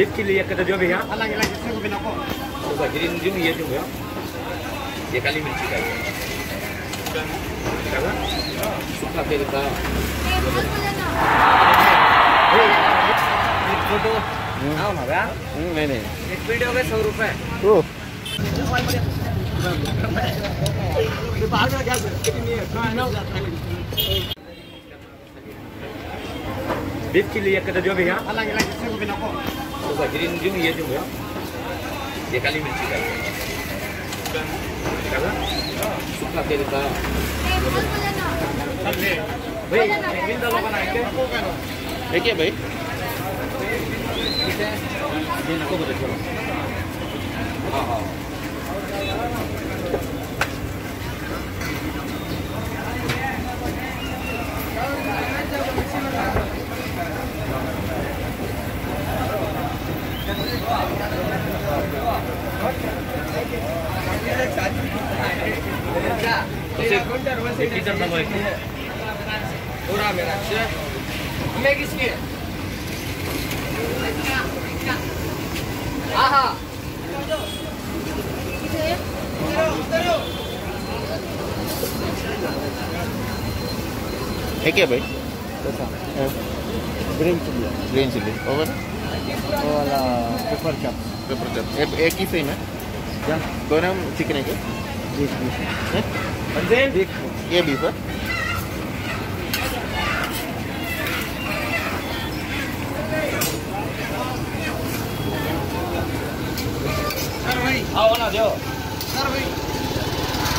beef chili yang जो भी भैया अलग अलग इसमें को बिना को होगा ग्रीन ग्रीन ये जो है ये काली मिर्ची का सूखा तेल का एक फ़ोटो आओ ना भैया एक वीडियो का क्या कितनी बीफ के लिए जो भी यहाँ अलग अलग इसमें को बिना को तो ग्रीन जो ये जो भैया ये काली मिर्ची का हुआ? सूखा तेल का। भाई है भाई? ये नको बोले चलो। हाँ हाँ ये किचन में है पूरा मेरा हमें किसकी है। है क्या भाई green chilli green chilli over वो वाला पेपर चप पेपर चप एक ही सेम है? दोनों चिकन है? बीफ ये बीफ है सर आओ ना जो सर भाई।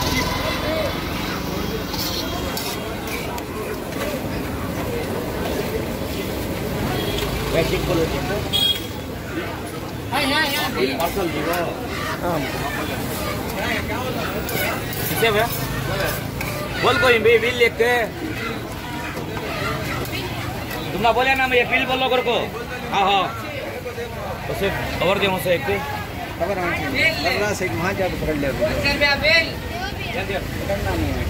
पैकिंग बोलो बोल कोई भी बिल लिख के। तुम ना बोले ना मैं ये बिल बोलो कर को। हाँ हाँ। उसे खबर दे मुझसे एक। खबर अल्लाह से वहाँ जाकर पकड़ ले। पकड़ना नहीं है।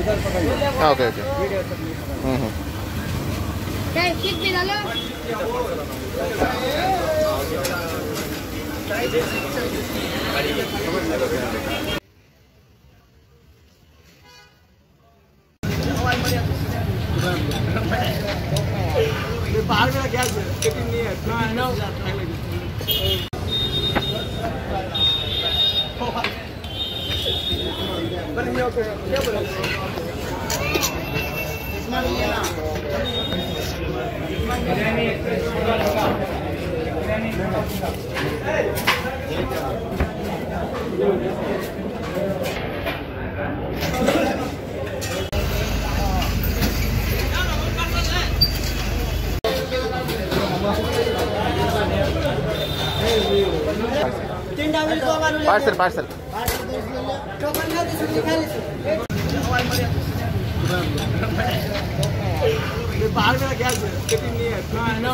उधर पकड़ हाँ ओके ओके वीडियो तक नहीं पकड़ हम्म हम्म किक भी डालो बाहर में गैस किटिंग नहीं है नो पार्सल पार्सल। बाहर में गैस नहीं है। नो